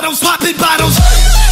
bottles, popping bottles.